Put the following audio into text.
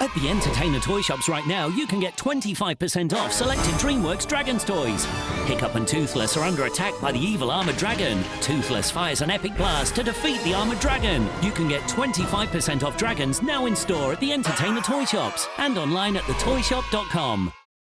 At the Entertainer Toy Shops right now, you can get 25% off selected DreamWorks Dragons toys. Hiccup and Toothless are under attack by the evil Armored Dragon. Toothless fires an epic blast to defeat the Armored Dragon. You can get 25% off Dragons now in store at the Entertainer Toy Shops and online at thetoyshop.com.